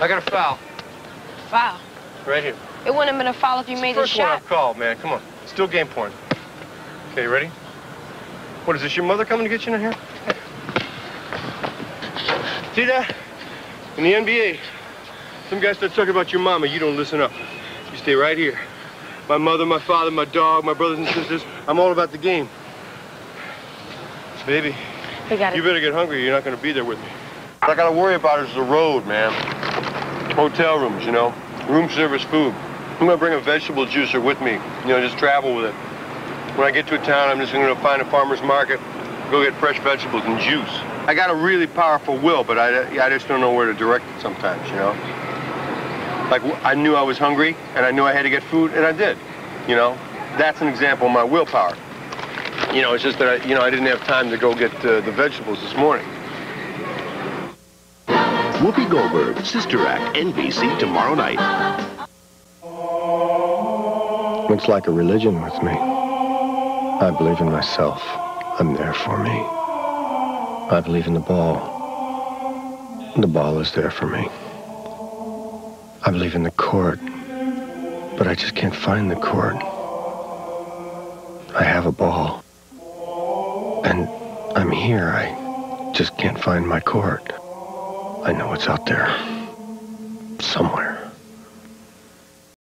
I got a foul. Foul. Right here. It wouldn't have been a foul if you made the First one shot. I've called, man. Come on. Still game point. Okay, ready? What is this? Your mother coming to get you in here? See that? In the NBA, some guys start talking about your mama. You don't listen up. You stay right here. My mother, my father, my dog, my brothers and sisters. I'm all about the game. Baby, We got you better get hungry. You're not going to be there with me. What I got to worry about is the road, man. Hotel rooms, you know, room service food. I'm gonna bring a vegetable juicer with me. You know, just travel with it. When I get to a town, I'm just gonna find a farmer's market, go get fresh vegetables and juice. I got a really powerful will, but I, I just don't know where to direct it sometimes, you know? Like, I knew I was hungry, and I knew I had to get food, and I did, you know? That's an example of my willpower. You know, it's just that, I, you know, I didn't have time to go get uh, the vegetables this morning. Whoopi Goldberg, Sister Act, NBC tomorrow night. It's like a religion with me. I believe in myself. I'm there for me. I believe in the ball. The ball is there for me. I believe in the court, but I just can't find the court. I have a ball. And I'm here. I just can't find my court. I know it's out there. Somewhere.